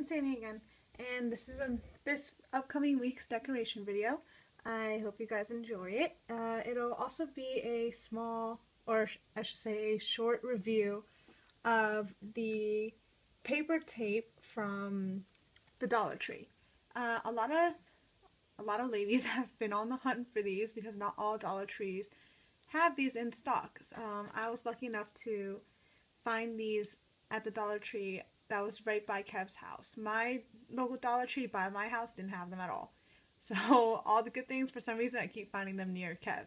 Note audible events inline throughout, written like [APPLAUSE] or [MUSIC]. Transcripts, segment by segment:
it's Annie again, and this is a, this upcoming week's decoration video. I hope you guys enjoy it. Uh, it'll also be a small, or I should say a short review of the paper tape from the Dollar Tree. Uh, a lot of a lot of ladies [LAUGHS] have been on the hunt for these because not all Dollar Trees have these in stock. Um, I was lucky enough to find these at the Dollar Tree that was right by Kev's house. My local Dollar Tree by my house didn't have them at all. [LAUGHS] So all the good things, for some reason, I keep finding them near Kev.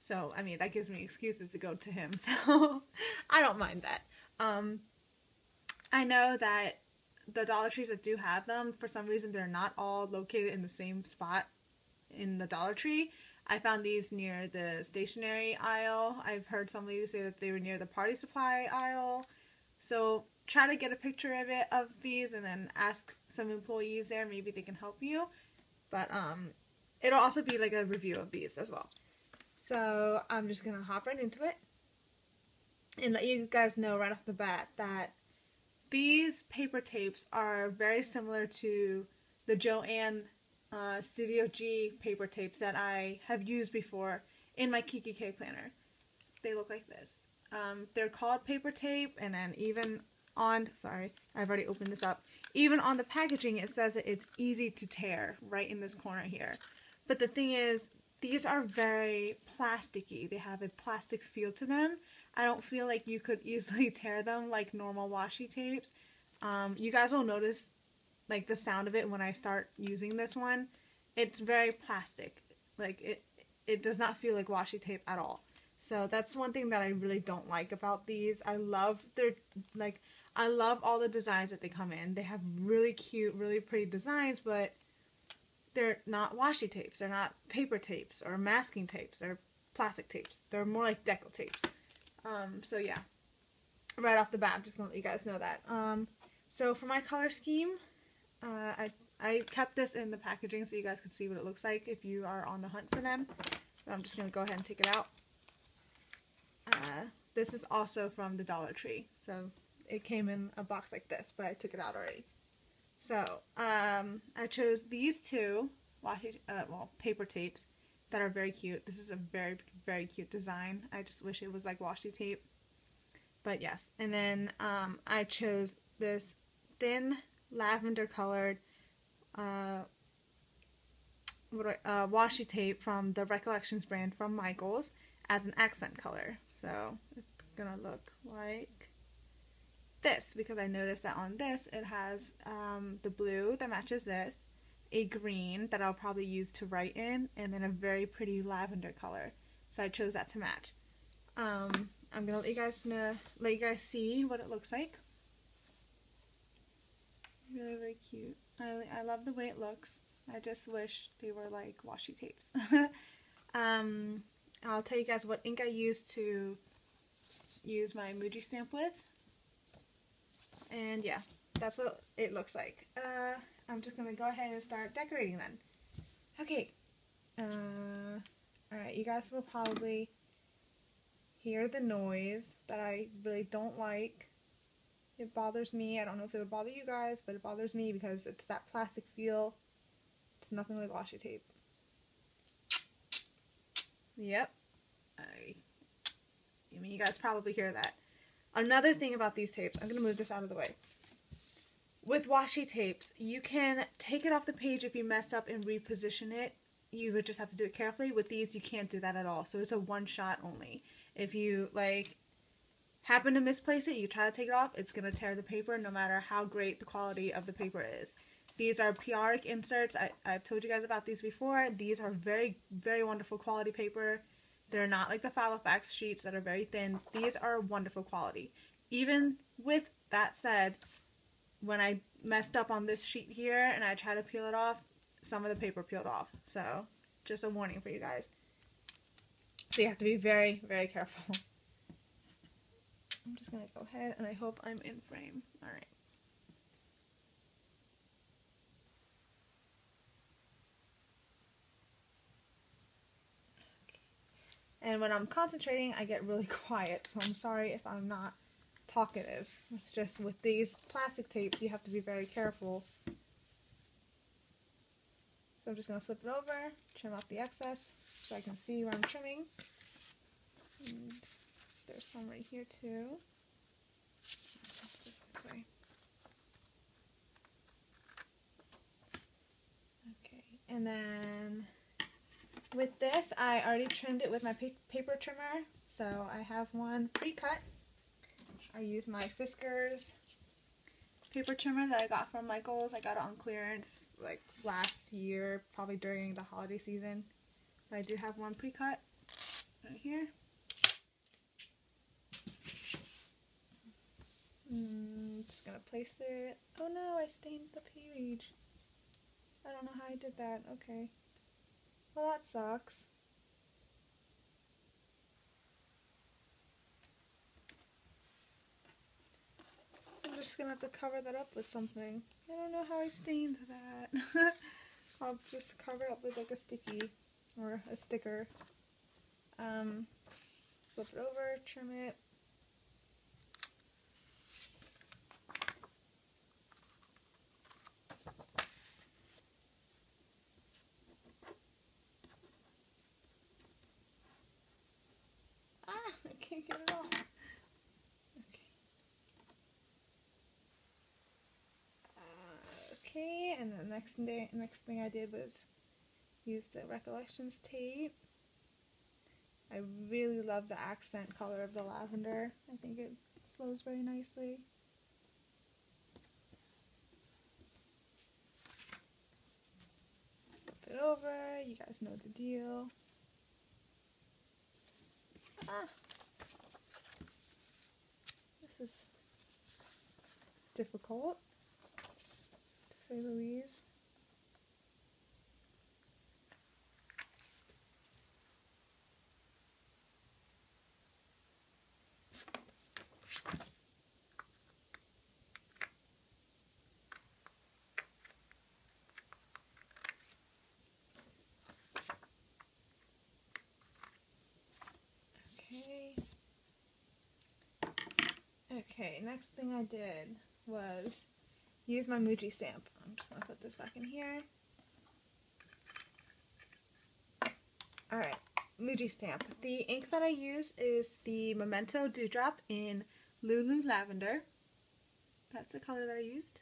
So I mean, that gives me excuses to go to him. [LAUGHS] So I don't mind that. Um, I know that the Dollar Trees that do have them, for some reason, they're not all located in the same spot in the Dollar Tree. I found these near the stationery aisle. I've heard some ladies say that they were near the party supply aisle. So try to get a picture of it of these and then ask some employees there maybe they can help you. But um it'll also be like a review of these as well. So i'm just gonna hop right into it and let you guys know right off the bat that these paper tapes are very similar to the joann uh, studio g paper tapes that i have used before in my kikki planner. They look like this. Um, they're called paper tape and then even on, sorry, I've already opened this up. Even on the packaging, it says that it's easy to tear right in this corner here. But the thing is, these are very plasticky. They have a plastic feel to them. I don't feel like you could easily [LAUGHS] tear them like normal washi tapes. Um, you guys will notice like the sound of it when I start using this one. It's very plastic. Like it, it does not feel like washi tape at all. So that's one thing that I really don't like about these. I love their like I love all the designs that they come in. They have really cute, really pretty designs, but they're not washi tapes. They're not paper tapes or masking tapes or plastic tapes. They're more like deco tapes. Um, so yeah, right off the bat, I'm just gonna let you guys know that. Um, so for my color scheme, uh, I I kept this in the packaging so you guys could see what it looks like if you are on the hunt for them. But I'm just gonna go ahead and take it out. Uh, this is also from the Dollar Tree, so it came in a box like this, but I took it out already. So, um, I chose these two washi, uh, well, paper tapes that are very cute. This is a very, very cute design. I just wish it was like washi tape. But yes, and then um, I chose this thin lavender colored uh, what uh, washi tape from the Recollections brand from Michaels as an accent color. So it's gonna look like this because I noticed that on this it has um, the blue that matches this, a green that I'll probably use to write in, and then a very pretty lavender color. So I chose that to match. Um, I'm gonna let you guys know, let you guys see what it looks like. Really, very cute. I, I love the way it looks. I just wish they were like washi tapes. [LAUGHS] um, I'll tell you guys what ink I used to use my Muji stamp with. And yeah, that's what it looks like. Uh, I'm just to go ahead and start decorating then. Okay. Uh, Alright, you guys will probably hear the noise that I really don't like. It bothers me. I don't know if it would bother you guys, but it bothers me because it's that plastic feel. It's nothing like washi tape. Yep. I, I mean, you guys probably hear that. Another thing about these tapes, I'm going to move this out of the way. With washi tapes, you can take it off the page if you mess up and reposition it. You would just have to do it carefully. With these, you can't do that at all. So it's a one shot only. If you, like, happen to misplace it, you try to take it off, it's going to tear the paper no matter how great the quality of the paper is. These are Piaric inserts. I, I've told you guys about these before. These are very, very wonderful quality paper. They're not like the Filofax sheets that are very thin. These are wonderful quality. Even with that said, when I messed up on this sheet here and I tried to peel it off, some of the paper peeled off. So, just a warning for you guys. So you have to be very, very careful. [LAUGHS] I'm just going to go ahead and I hope I'm in frame. Alright. And when I'm concentrating, I get really [LAUGHS] quiet, so I'm sorry if I'm not talkative. It's just with these plastic tapes, you have to be very careful. So I'm just going to flip it over, trim off the excess so I can see where I'm trimming. And there's some right here too. This way. Okay, and then with this, I already trimmed it with my paper trimmer. So I have one pre-cut. I use my Fiskars paper trimmer that I got from Michaels. I got it on clearance like last year, probably during the holiday season. But I do have one pre-cut right here. Mm, just gonna place it. Oh no, I stained the page. I don't know how I did that. Okay. Well, that sucks. I'm just gonna have to cover that up with something. I don't know how I stained that. [LAUGHS] I'll just cover it up with like a sticky or a sticker. Um, flip it over, trim it. And the next day, next thing I did was use the Recollections tape. I really love the accent color of the lavender. I think it flows very nicely. Flip it over, you guys know the deal. Ah. This is difficult say the least. Okay. Okay, next thing I did was use my Muji stamp. I'm just gonna put this back in here. Alright, Muji stamp. The ink that I use is the Memento Dewdrop in Lulu Lavender. That's the color that I used.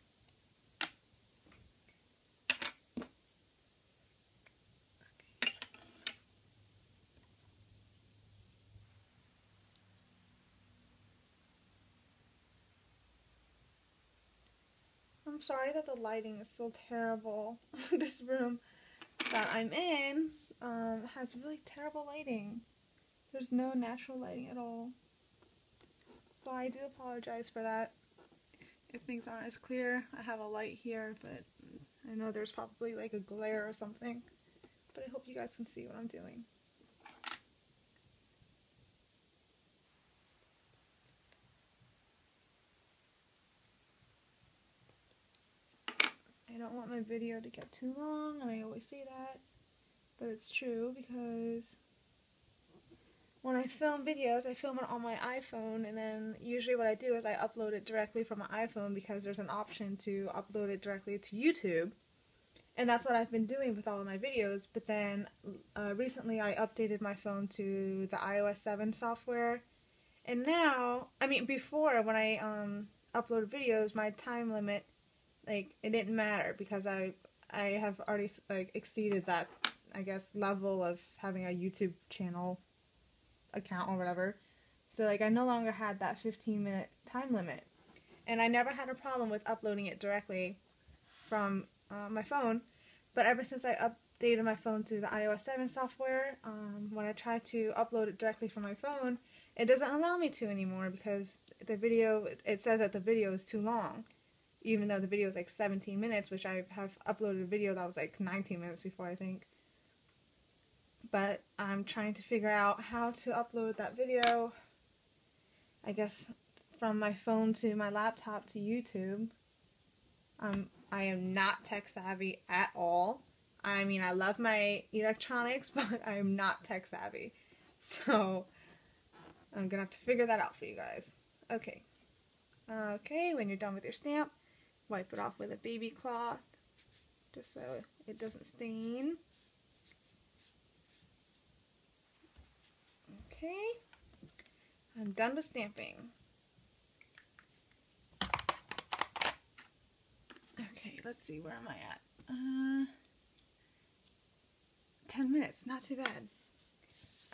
I'm sorry that the lighting is so terrible. [LAUGHS] this room that I'm in um, has really terrible lighting. There's no natural lighting at all. So I do apologize for that. If things aren't as clear, I have a light here, but I know there's probably like a glare or something. But I hope you guys can see what I'm doing. don't want my video to get too long, and I always say that, but it's true because when I film videos, I film it on my iPhone, and then usually what I do is I upload it directly from my iPhone because there's an option to upload it directly to YouTube. And that's what I've been doing with all of my videos, but then uh, recently I updated my phone to the iOS 7 software, and now, I mean, before when I um, upload videos, my time limit like it didn't matter because I I have already like exceeded that I guess level of having a YouTube channel account or whatever. So like I no longer had that 15 minute time limit. And I never had a problem with uploading it directly from uh, my phone. But ever since I updated my phone to the iOS 7 software, um, when I try to upload it directly from my phone, it doesn't allow me to anymore because the video, it says that the video is too long even though the video is like 17 minutes, which I have uploaded a video that was like 19 minutes before, I think. But I'm trying to figure out how to upload that video, I guess, from my phone to my laptop to YouTube. Um, I am not tech savvy at all. I mean, I love my electronics, [LAUGHS] but I am not tech savvy. So, I'm gonna have to figure that out for you guys. Okay. Okay, when you're done with your stamp, wipe it off with a baby cloth just so it doesn't stain. Okay, I'm done with stamping. Okay, let's see, where am I at? Uh, 10 minutes, not too bad.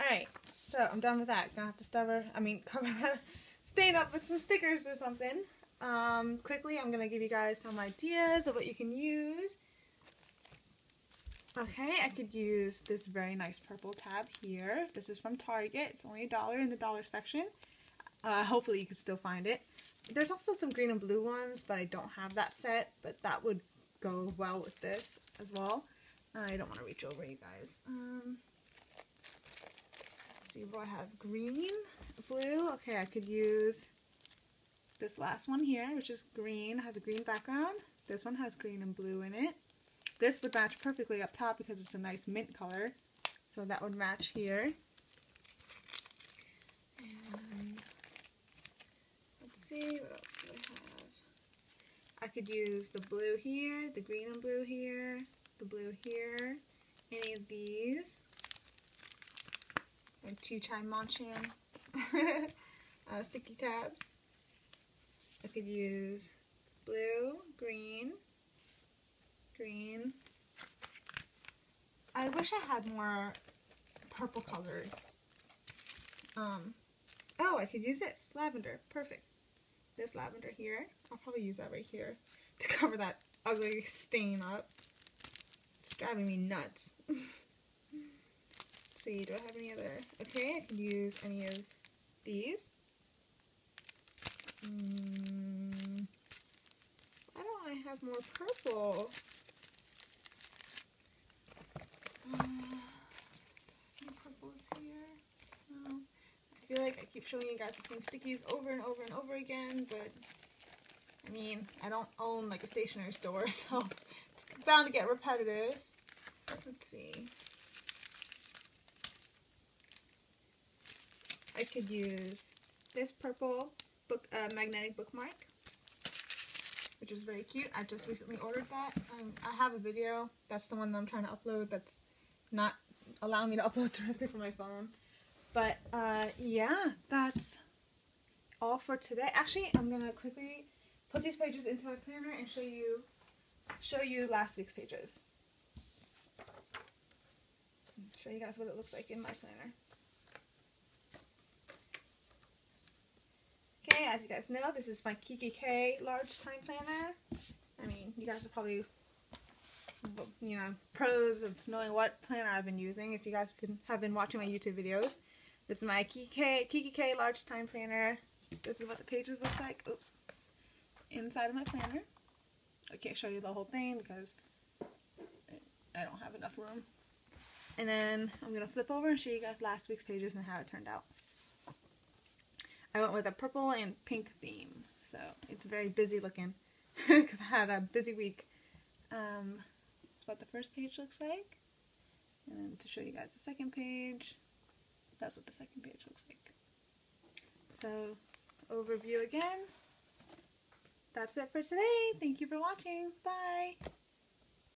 Alright, so I'm done with that. Gonna have to stubber, I mean, [LAUGHS] cover that stain up with some stickers or something. Um, quickly, I'm gonna give you guys some ideas of what you can use. Okay, I could use this very nice purple tab here. This is from Target. It's only a dollar in the dollar section. Uh, hopefully you can still find it. There's also some green and blue ones, but I don't have that set, but that would go well with this as well. I don't want to reach over you guys. Um, see what I have. Green, blue. Okay, I could use this last one here, which is green, has a green background. This one has green and blue in it. This would match perfectly up top because it's a nice mint color. So that would match here. And let's see, what else do I have? I could use the blue here, the green and blue here, the blue here, any of these. And Chi Chai Monchan [LAUGHS] uh, sticky tabs. I could use blue, green, green. I wish I had more purple colored. Um, oh, I could use this. Lavender. Perfect. This lavender here. I'll probably use that right here [LAUGHS] to cover that ugly stain up. It's driving me nuts. [LAUGHS] see, do I have any other? Okay, I can use any of these. Mm, have more purple? I feel like I keep showing you guys the same stickies over and over and over again, but I mean, I don't own like a stationery store, [LAUGHS] so it's bound to get repetitive. Let's see. I could use this purple book uh, magnetic bookmark, which is very cute. I just recently ordered that. Um, I have a video. That's the one that I'm trying to upload. That's not allowing me to [LAUGHS] upload directly from my phone. But uh, yeah, that's all for today. Actually, I'm gonna quickly put these pages into my planner and show you show you last week's pages. Show you guys what it looks like in my planner. Okay, as you guys know, this is my kikki.K large time planner. I mean, you guys are probably you know, pros of knowing what planner I've been using if you guys have been watching my YouTube videos. This is my kikki.K, kikki.K large time planner. This is what the pages looks like. Oops. Inside of my planner. I can't show you the whole thing because I don't have enough room. And then I'm going to flip over and show you guys last week's pages and how it turned out. I went with a purple and pink theme. So it's very busy looking [LAUGHS] because I had a busy week. Um, what the first page looks like. And then to show you guys the second page, that's what the second page looks like. So, overview again. That's it for today. Thank you for watching. Bye.